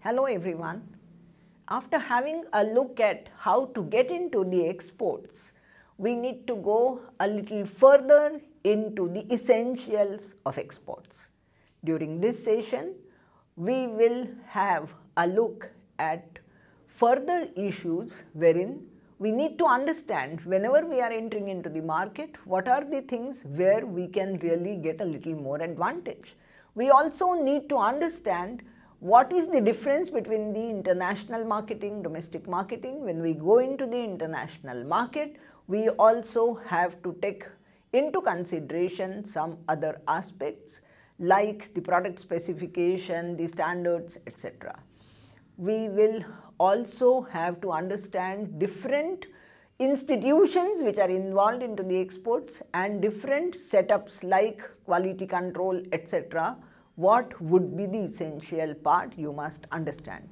Hello everyone. After having a look at how to get into the exports, we need to go a little further into the essentials of exports. During this session, we will have a look at further issues wherein we need to understand whenever we are entering into the market, what are the things where we can really get a little more advantage. We also need to understand what is the difference between the international marketing, domestic marketing. When we go into the international market, we also have to take into consideration some other aspects like the product specification, the standards, etc. We will also have to understand different institutions which are involved into the exports and different setups like quality control, etc. What would be the essential part you must understand.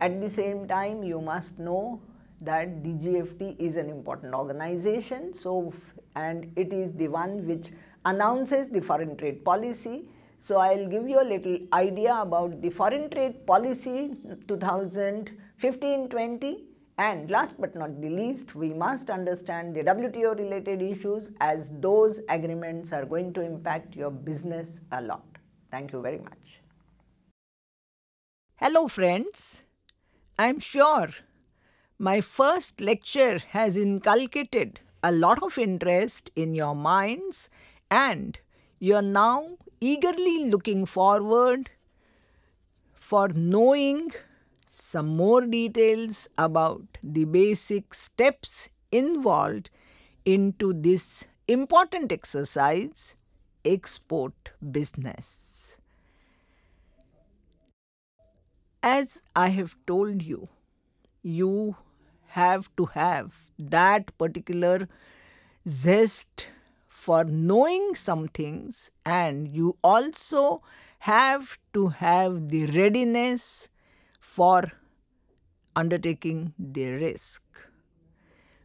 At the same time, you must know that the DGFT is an important organization. So, and it is the one which announces the foreign trade policy. So, I will give you a little idea about the foreign trade policy 2015-20 and last but not the least, we must understand the WTO related issues as those agreements are going to impact your business a lot. Thank you very much. Hello friends, I am sure my first lecture has inculcated a lot of interest in your minds and you are now eagerly looking forward for knowing some more details about the basic steps involved into this important exercise export business. As I have told you, you have to have that particular zest for knowing some things and you also have to have the readiness for undertaking the risk.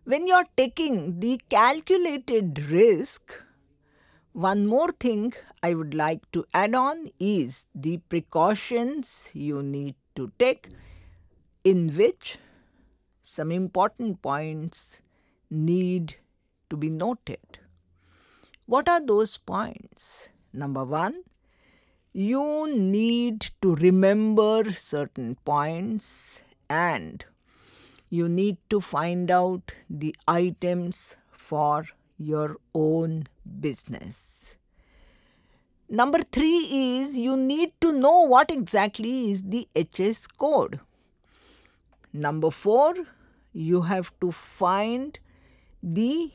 When you are taking the calculated risk, one more thing I would like to add on is the precautions you need to take in which some important points need to be noted. What are those points? Number one, you need to remember certain points and you need to find out the items for your own business. Number three is you need to know what exactly is the HS code. Number four, you have to find the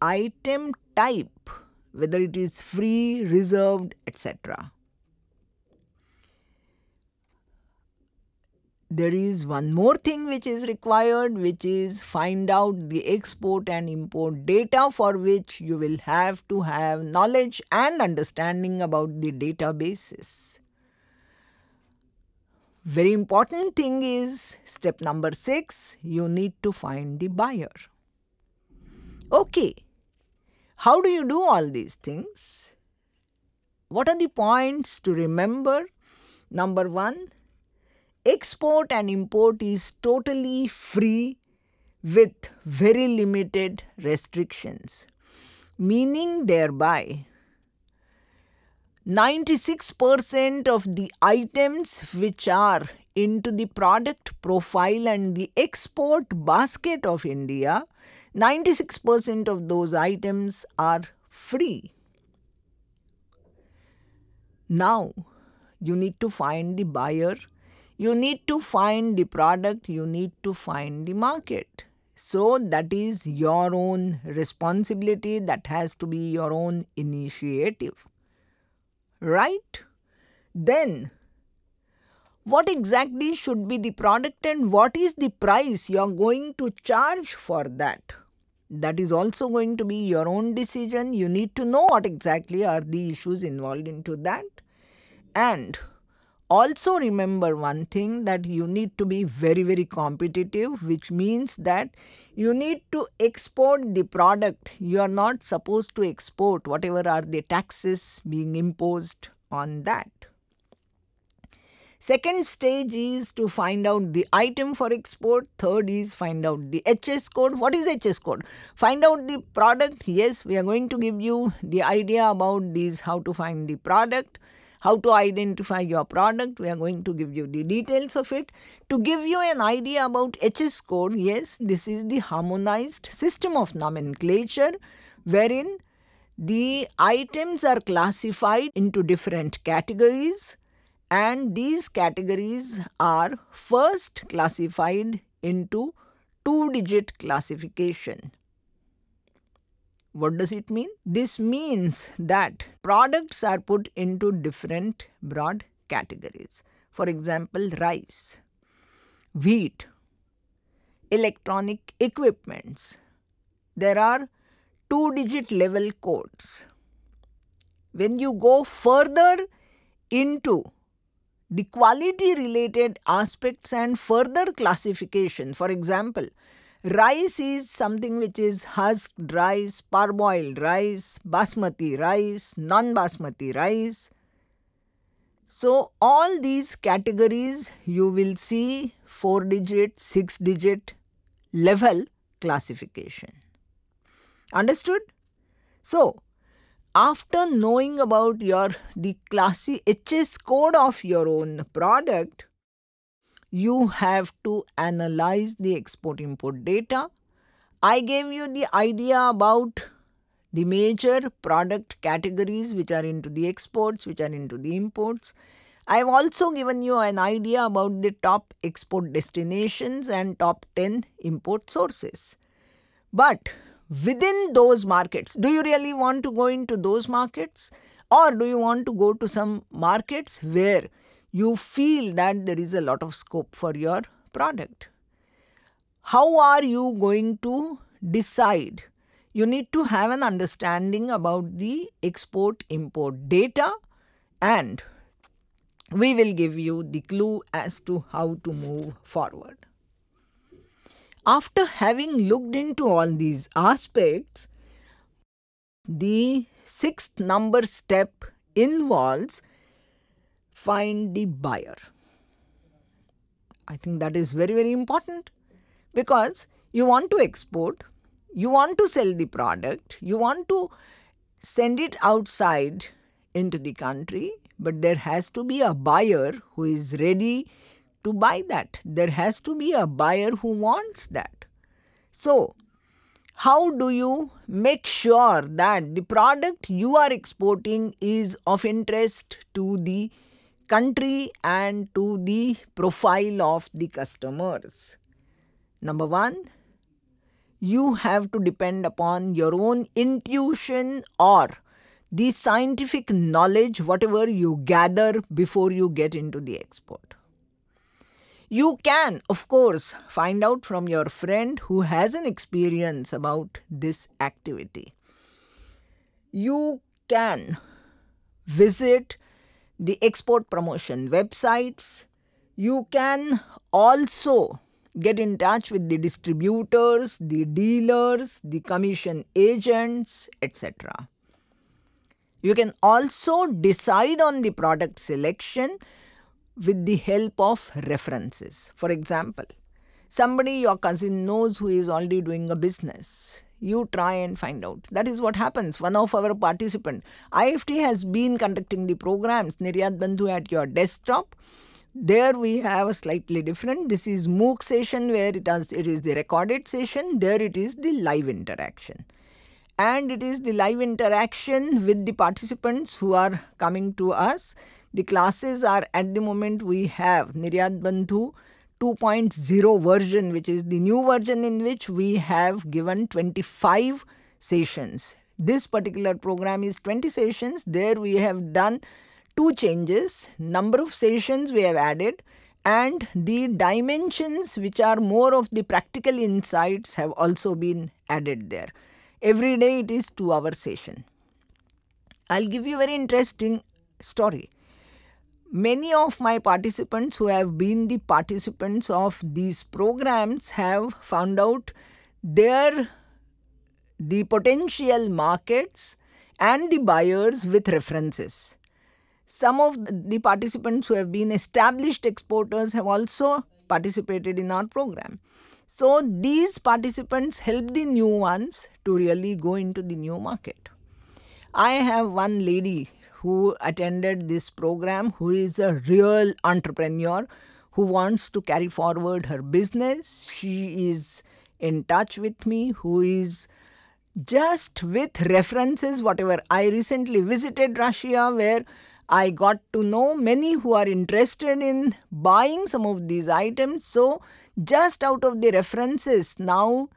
item type, whether it is free, reserved, etc. There is one more thing which is required, which is find out the export and import data for which you will have to have knowledge and understanding about the databases. Very important thing is step number 6, you need to find the buyer. Okay, how do you do all these things? What are the points to remember? Number 1, export and import is totally free with very limited restrictions, meaning thereby 96% of the items which are into the product profile and the export basket of India, 96% of those items are free. Now, you need to find the buyer, you need to find the product, you need to find the market. So, that is your own responsibility, that has to be your own initiative right? Then, what exactly should be the product and what is the price you are going to charge for that? That is also going to be your own decision. You need to know what exactly are the issues involved into that. And also remember one thing that you need to be very, very competitive, which means that you need to export the product. You are not supposed to export whatever are the taxes being imposed on that. Second stage is to find out the item for export. Third is find out the HS code. What is HS code? Find out the product. Yes, we are going to give you the idea about these, how to find the product, how to identify your product. We are going to give you the details of it. To give you an idea about HS code, yes, this is the harmonized system of nomenclature wherein the items are classified into different categories and these categories are first classified into two digit classification. What does it mean? This means that products are put into different broad categories. For example, rice, wheat, electronic equipments. There are two digit level codes. When you go further into the quality related aspects and further classification. For example, rice is something which is husked rice, parboiled rice, basmati rice, non basmati rice. So, all these categories you will see 4 digit, 6 digit level classification. Understood? So, after knowing about your the classy HS code of your own product, you have to analyze the export import data. I gave you the idea about the major product categories which are into the exports, which are into the imports. I have also given you an idea about the top export destinations and top 10 import sources. But within those markets. Do you really want to go into those markets? Or do you want to go to some markets where you feel that there is a lot of scope for your product? How are you going to decide? You need to have an understanding about the export import data and we will give you the clue as to how to move forward. After having looked into all these aspects, the sixth number step involves find the buyer. I think that is very, very important because you want to export, you want to sell the product, you want to send it outside into the country, but there has to be a buyer who is ready to buy that. There has to be a buyer who wants that. So, how do you make sure that the product you are exporting is of interest to the country and to the profile of the customers? Number one, you have to depend upon your own intuition or the scientific knowledge, whatever you gather before you get into the export. You can, of course, find out from your friend who has an experience about this activity. You can visit the export promotion websites. You can also get in touch with the distributors, the dealers, the commission agents, etc. You can also decide on the product selection with the help of references. For example, somebody your cousin knows who is already doing a business. You try and find out. That is what happens. One of our participant, IFT has been conducting the programs Niryat Bandhu at your desktop. There we have a slightly different. This is MOOC session where it is, it is the recorded session. There it is the live interaction and it is the live interaction with the participants who are coming to us the classes are at the moment we have Niryat Bandhu 2.0 version which is the new version in which we have given 25 sessions. This particular program is 20 sessions. There we have done two changes. Number of sessions we have added and the dimensions which are more of the practical insights have also been added there. Every day it is 2 hour session. I'll give you a very interesting story many of my participants who have been the participants of these programs have found out their the potential markets and the buyers with references some of the participants who have been established exporters have also participated in our program. So these participants help the new ones to really go into the new market. I have one lady who attended this program who is a real entrepreneur who wants to carry forward her business. She is in touch with me, who is just with references, whatever. I recently visited Russia where I got to know many who are interested in buying some of these items. So, just out of the references, now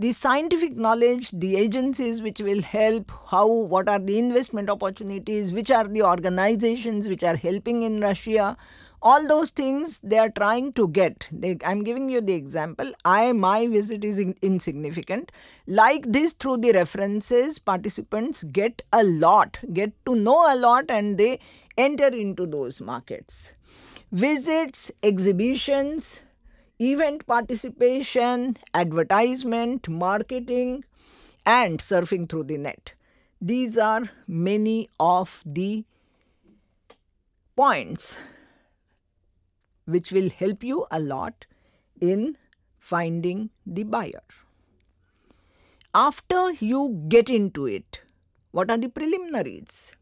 the scientific knowledge, the agencies which will help, how, what are the investment opportunities, which are the organizations which are helping in Russia, all those things they are trying to get. They, i'm giving you the example. I my visit is in, insignificant. Like this through the references participants get a lot get to know a lot and they enter into those markets. Visits exhibitions event participation advertisement marketing and surfing through the net these are many of the points which will help you a lot in finding the buyer. After you get into it, what are the preliminaries?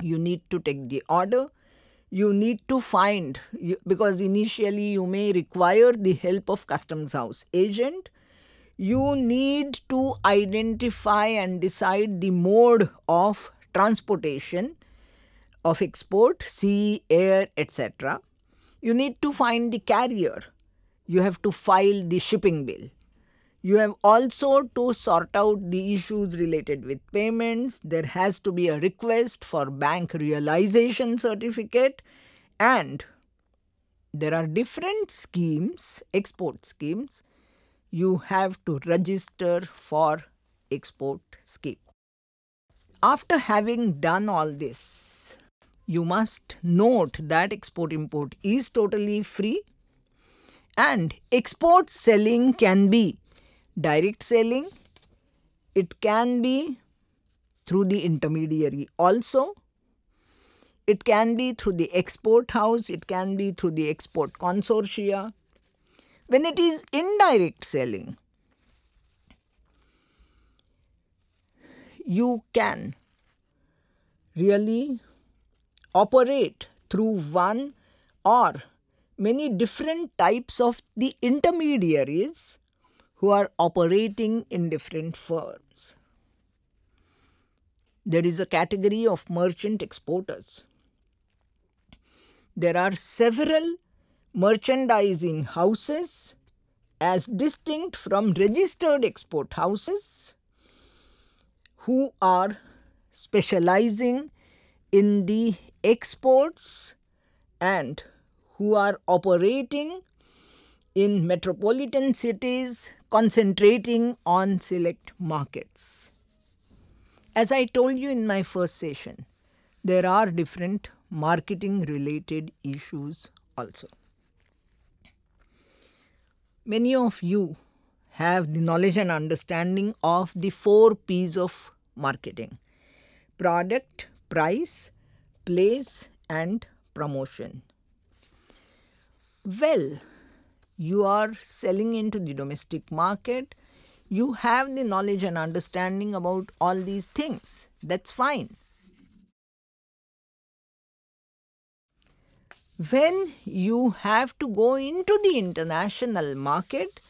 You need to take the order. You need to find, because initially you may require the help of customs house agent. You need to identify and decide the mode of transportation of export, sea, air, etc you need to find the carrier. You have to file the shipping bill. You have also to sort out the issues related with payments. There has to be a request for bank realization certificate and there are different schemes, export schemes. You have to register for export scheme. After having done all this, you must note that export import is totally free and export selling can be direct selling it can be through the intermediary also. It can be through the export house it can be through the export consortia. When it is indirect selling you can really operate through one or many different types of the intermediaries who are operating in different firms. There is a category of merchant exporters. There are several merchandising houses as distinct from registered export houses who are specializing in the exports and who are operating in metropolitan cities concentrating on select markets. As I told you in my first session, there are different marketing related issues also. Many of you have the knowledge and understanding of the four P's of marketing product, price, place and promotion. Well, you are selling into the domestic market, you have the knowledge and understanding about all these things. That's fine. When you have to go into the international market,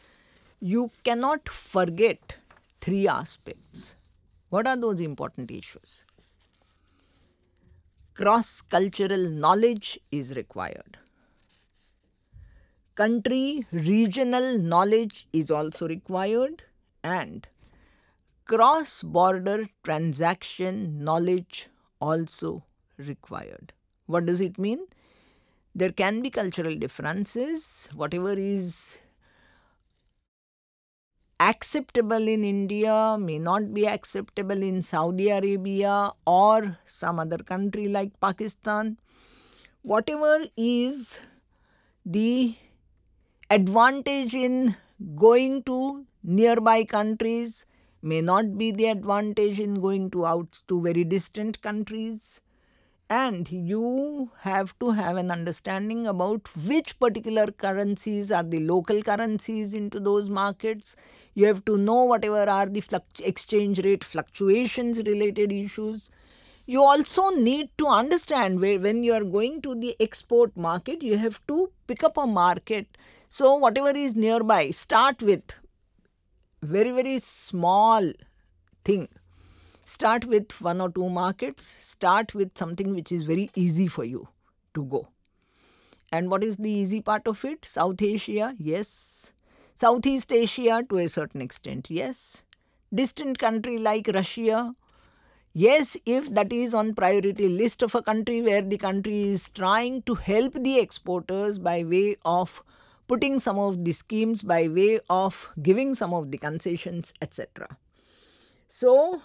you cannot forget three aspects. What are those important issues? cross cultural knowledge is required. Country regional knowledge is also required and cross border transaction knowledge also required. What does it mean? There can be cultural differences, whatever is acceptable in India may not be acceptable in Saudi Arabia or some other country like Pakistan. Whatever is the advantage in going to nearby countries may not be the advantage in going to out to very distant countries. And you have to have an understanding about which particular currencies are the local currencies into those markets. You have to know whatever are the exchange rate fluctuations related issues. You also need to understand where when you are going to the export market you have to pick up a market so whatever is nearby start with very very small thing. Start with one or two markets. Start with something which is very easy for you to go. And what is the easy part of it? South asia yes. Southeast asia to a certain extent yes. Distant country like russia yes if that is on priority list of a country where the country is trying to help the exporters by way of putting some of the schemes by way of giving some of the concessions etc so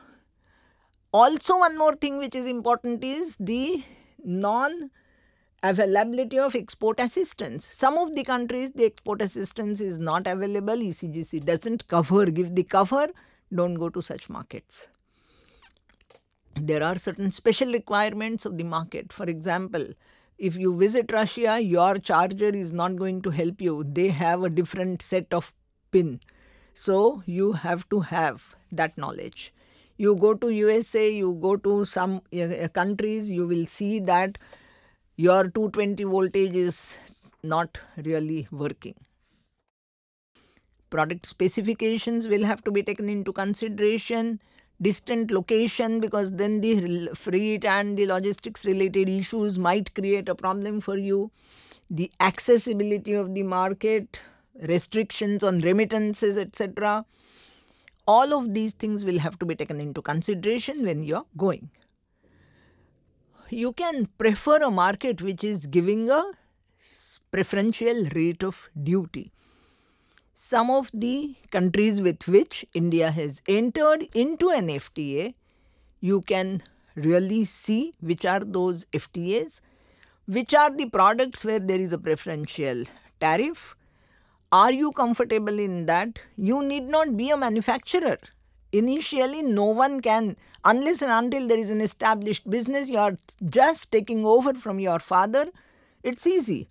also, one more thing which is important is the non availability of export assistance. Some of the countries the export assistance is not available, ECGC doesn't cover, give the cover, don't go to such markets. There are certain special requirements of the market. For example, if you visit Russia, your charger is not going to help you. They have a different set of pin. So you have to have that knowledge you go to USA, you go to some uh, countries, you will see that your 220 voltage is not really working. Product specifications will have to be taken into consideration. Distant location because then the freight and the logistics related issues might create a problem for you. The accessibility of the market, restrictions on remittances, etc all of these things will have to be taken into consideration when you're going. You can prefer a market which is giving a preferential rate of duty. Some of the countries with which India has entered into an FTA, you can really see which are those FTAs, which are the products where there is a preferential tariff, are you comfortable in that? You need not be a manufacturer. Initially, no one can, unless and until there is an established business, you are just taking over from your father, it's easy.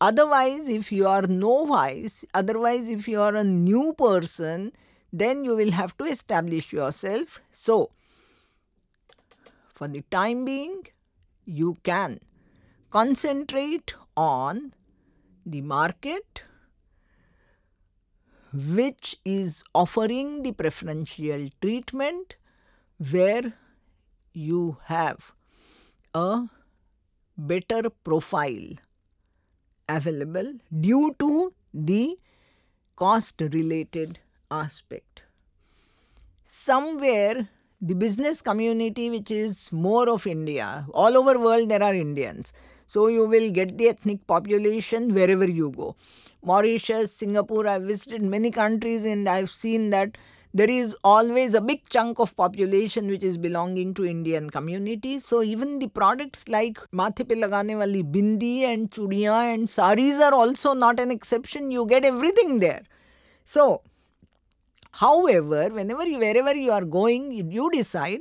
Otherwise, if you are novice, otherwise, if you are a new person, then you will have to establish yourself. So, for the time being, you can concentrate on the market which is offering the preferential treatment where you have a better profile available due to the cost related aspect. Somewhere the business community which is more of India, all over world there are Indians. So you will get the ethnic population wherever you go. Mauritius, Singapore, I've visited many countries and I've seen that there is always a big chunk of population which is belonging to Indian community. So even the products like mathe pe lagane wali bindi and chudiya and saris are also not an exception. You get everything there. So, however, whenever you, wherever you are going, you decide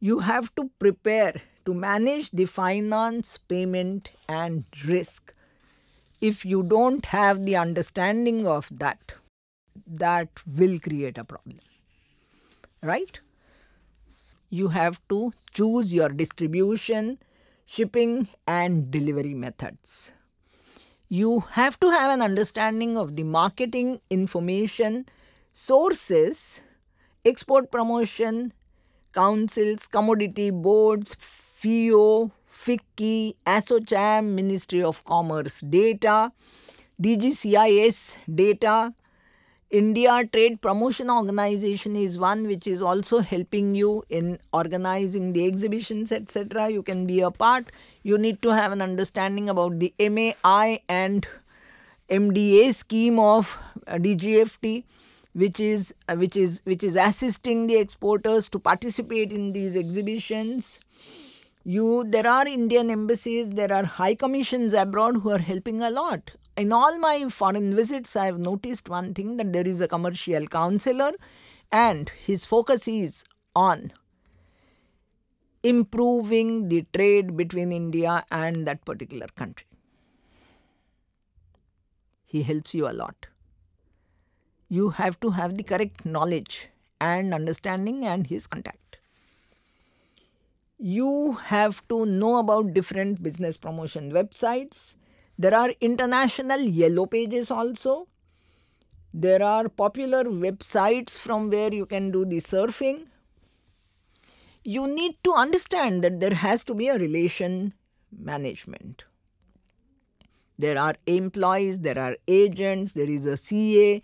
you have to prepare to manage the finance, payment, and risk if you don't have the understanding of that, that will create a problem. Right? You have to choose your distribution, shipping, and delivery methods. You have to have an understanding of the marketing information, sources, export promotion, councils, commodity boards, FIEO, FICCI, ASSOCHAM, Ministry of Commerce data, DGCIS data, India Trade Promotion Organization is one which is also helping you in organizing the exhibitions, etc. You can be a part. You need to have an understanding about the MAI and MDA scheme of uh, DGFT, which is uh, which is which is assisting the exporters to participate in these exhibitions you there are indian embassies there are high commissions abroad who are helping a lot in all my foreign visits i have noticed one thing that there is a commercial counselor and his focus is on improving the trade between India and that particular country. He helps you a lot. You have to have the correct knowledge and understanding and his contact. You have to know about different business promotion websites. There are international yellow pages also. There are popular websites from where you can do the surfing you need to understand that there has to be a relation management. There are employees, there are agents, there is a CA,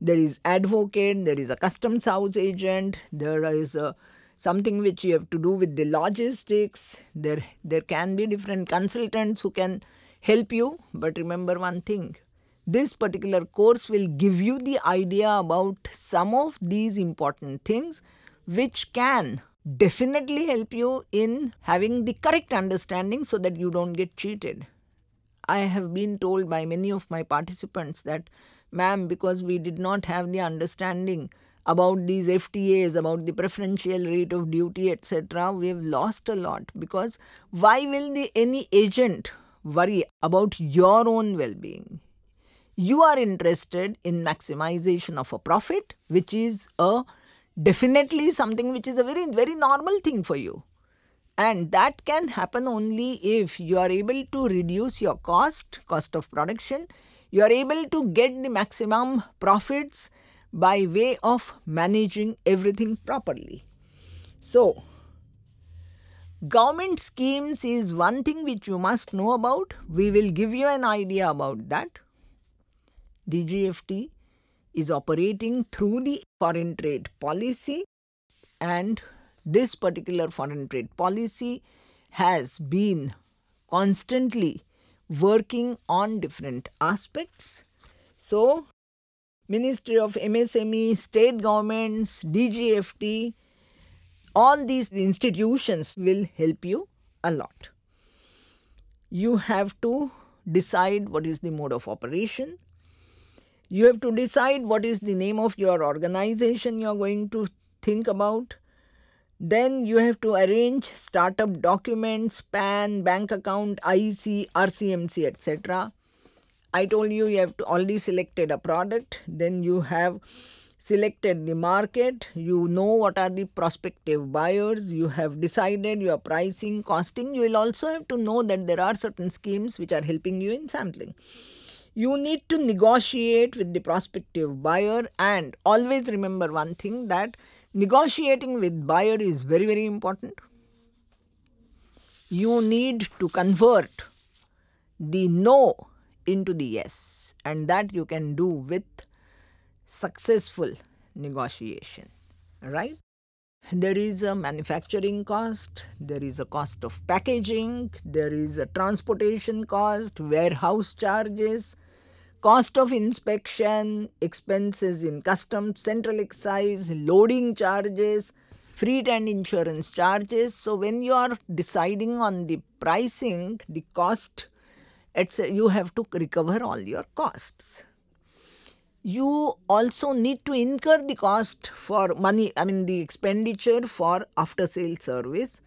there is advocate, there is a customs house agent, there is a something which you have to do with the logistics. There, there can be different consultants who can help you. But remember one thing this particular course will give you the idea about some of these important things which can definitely help you in having the correct understanding so that you don't get cheated. I have been told by many of my participants that, ma'am, because we did not have the understanding about these FTAs, about the preferential rate of duty, etc., we have lost a lot. Because why will the any agent worry about your own well being? You are interested in maximization of a profit, which is a definitely something which is a very, very normal thing for you. And that can happen only if you are able to reduce your cost, cost of production. You are able to get the maximum profits by way of managing everything properly. So, government schemes is one thing which you must know about. We will give you an idea about that. DGFT is operating through the foreign trade policy and this particular foreign trade policy has been constantly working on different aspects. So, Ministry of MSME, state governments, DGFT, all these institutions will help you a lot. You have to decide what is the mode of operation, you have to decide what is the name of your organization you are going to think about. Then you have to arrange startup documents, PAN, bank account, IEC, RCMC, etc. I told you you have to already selected a product. Then you have selected the market. You know what are the prospective buyers. You have decided your pricing, costing. You will also have to know that there are certain schemes which are helping you in sampling you need to negotiate with the prospective buyer and always remember one thing that negotiating with buyer is very very important you need to convert the no into the yes and that you can do with successful negotiation right there is a manufacturing cost there is a cost of packaging there is a transportation cost warehouse charges cost of inspection, expenses in customs, central excise, loading charges, freight and insurance charges. So, when you are deciding on the pricing, the cost, it's, you have to recover all your costs. You also need to incur the cost for money, I mean the expenditure for after sale service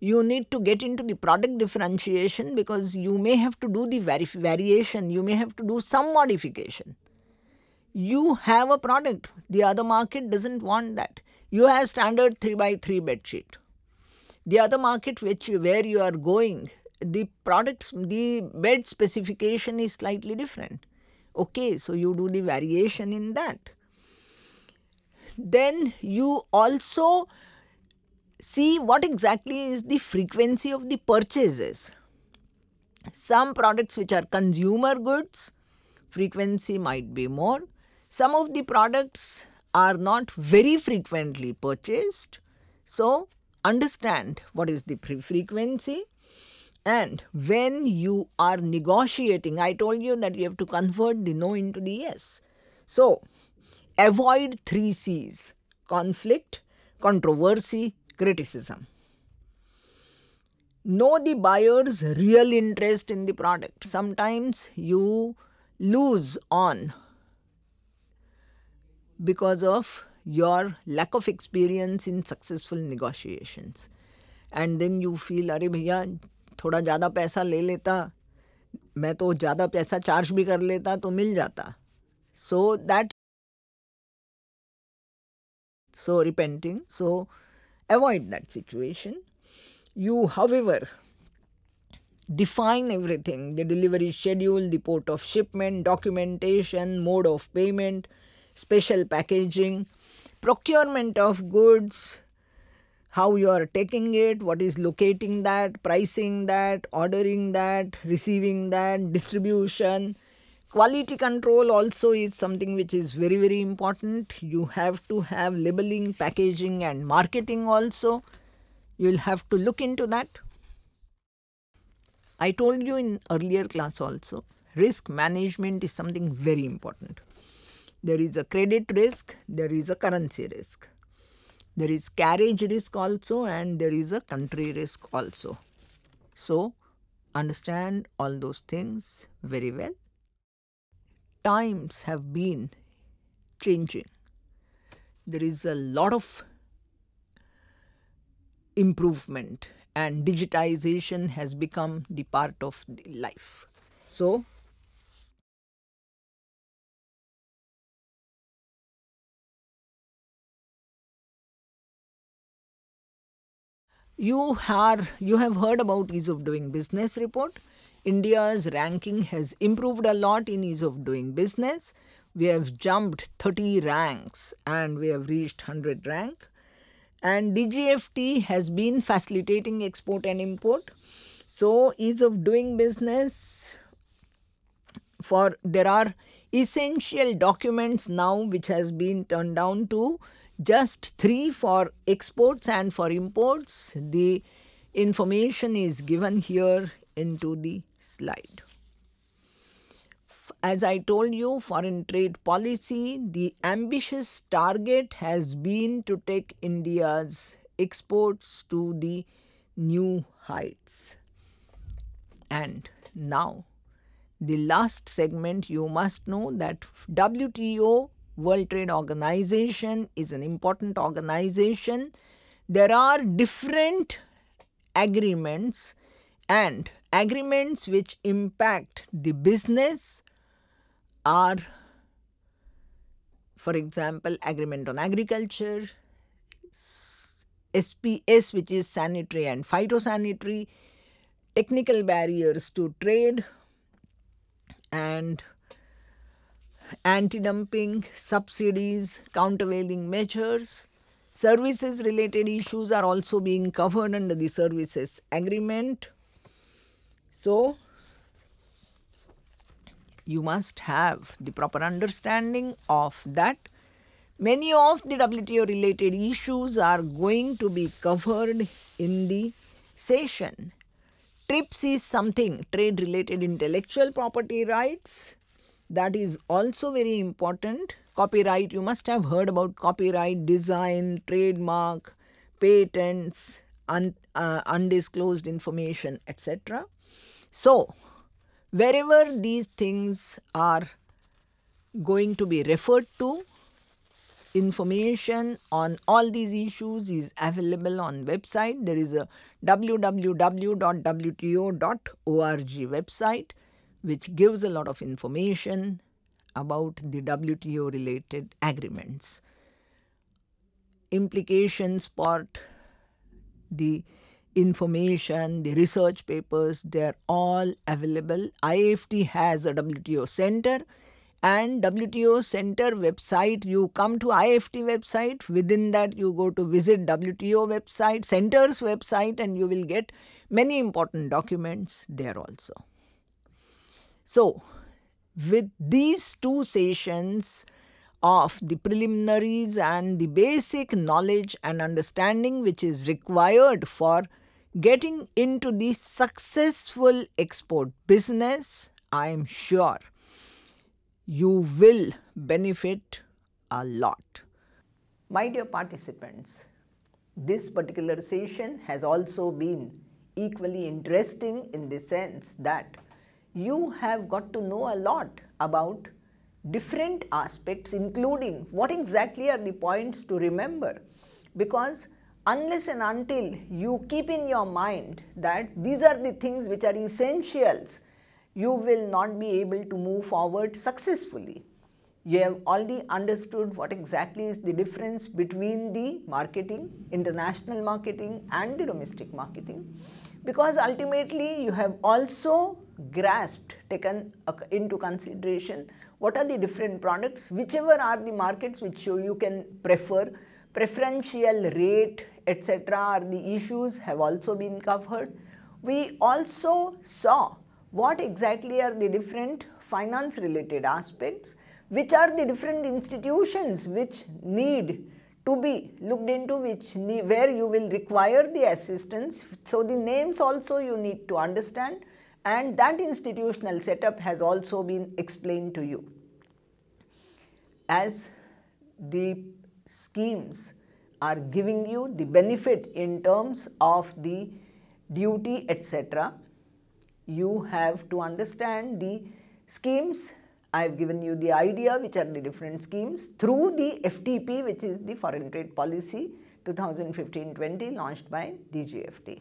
you need to get into the product differentiation because you may have to do the variation, you may have to do some modification. You have a product, the other market doesn't want that. You have standard 3 by 3 bed sheet. The other market which where you are going, the products, the bed specification is slightly different. Okay, so you do the variation in that. Then you also see what exactly is the frequency of the purchases. Some products which are consumer goods, frequency might be more. Some of the products are not very frequently purchased. So, understand what is the frequency and when you are negotiating, I told you that you have to convert the no into the yes. So, avoid three C's conflict, controversy, criticism. Know the buyer's real interest in the product. Sometimes you lose on because of your lack of experience in successful negotiations. And then you feel, Are bhaiya, थोड़ा ज़्यादा पैसा ले लेता, मैं तो ज़्यादा पैसा charge भी कर लेता तो मिल जाता। So that so repenting so avoid that situation you have ever define everything the delivery schedule the port of shipment documentation mode of payment special packaging procurement of goods how you are taking it what is locating that pricing that ordering that receiving that distribution Quality control also is something which is very very important. You have to have labeling, packaging and marketing also. You will have to look into that. I told you in earlier class also, risk management is something very important. There is a credit risk, there is a currency risk. There is carriage risk also and there is a country risk also. So, understand all those things very well times have been changing. There is a lot of improvement and digitization has become the part of the life. So, you are you have heard about ease of doing business report India's ranking has improved a lot in ease of doing business. We have jumped 30 ranks and we have reached 100 rank. And DGFT has been facilitating export and import. So, ease of doing business for there are essential documents now which has been turned down to just three for exports and for imports. The information is given here into the slide. As I told you, foreign trade policy, the ambitious target has been to take India's exports to the new heights. And now, the last segment you must know that WTO World Trade Organization is an important organization. There are different agreements and agreements which impact the business are for example agreement on agriculture SPS which is sanitary and phytosanitary technical barriers to trade and anti-dumping subsidies countervailing measures services related issues are also being covered under the services agreement so, you must have the proper understanding of that. Many of the WTO related issues are going to be covered in the session. TRIPS is something trade related intellectual property rights that is also very important. Copyright, you must have heard about copyright, design, trademark, patents, un, uh, undisclosed information, etc. So, wherever these things are going to be referred to, information on all these issues is available on website. There is a www.wto.org website which gives a lot of information about the WTO related agreements. Implications part, the information, the research papers, they are all available. IFT has a WTO center and WTO center website, you come to IFT website, within that you go to visit WTO website, center's website and you will get many important documents there also. So, with these two sessions of the preliminaries and the basic knowledge and understanding which is required for getting into the successful export business, I am sure you will benefit a lot. My dear participants, this particular session has also been equally interesting in the sense that you have got to know a lot about different aspects including what exactly are the points to remember because unless and until you keep in your mind that these are the things which are essentials, you will not be able to move forward successfully. You have already understood what exactly is the difference between the marketing, international marketing and the domestic marketing because ultimately you have also grasped, taken into consideration what are the different products, whichever are the markets which you, can prefer, preferential rate etc. are the issues have also been covered. We also saw what exactly are the different finance related aspects, which are the different institutions which need to be looked into which where you will require the assistance. So, the names also you need to understand and that institutional setup has also been explained to you. As the schemes are giving you the benefit in terms of the duty etc., you have to understand the schemes I have given you the idea which are the different schemes through the FTP which is the foreign trade policy 2015-20 launched by DGFT.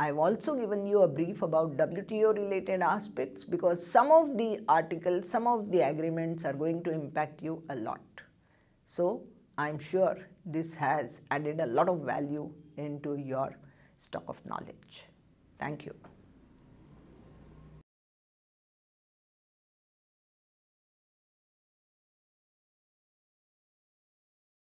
I have also given you a brief about WTO related aspects because some of the articles, some of the agreements are going to impact you a lot. So, I am sure this has added a lot of value into your stock of knowledge. Thank you.